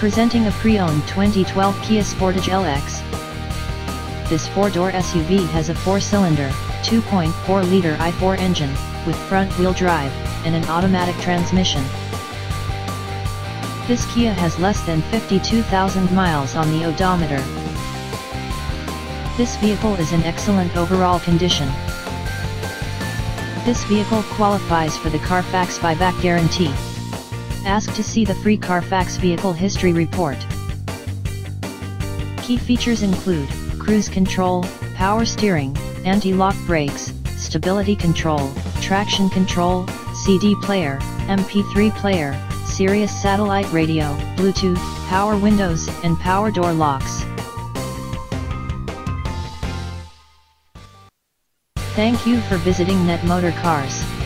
Presenting a pre-owned 2012 Kia Sportage LX. This four-door SUV has a four-cylinder, 2.4-liter i4 engine, with front-wheel drive, and an automatic transmission. This Kia has less than 52,000 miles on the odometer. This vehicle is in excellent overall condition. This vehicle qualifies for the Carfax buyback guarantee. Ask to see the free Carfax Vehicle History Report. Key features include, cruise control, power steering, anti-lock brakes, stability control, traction control, CD player, MP3 player, Sirius satellite radio, Bluetooth, power windows, and power door locks. Thank you for visiting Net Motorcars.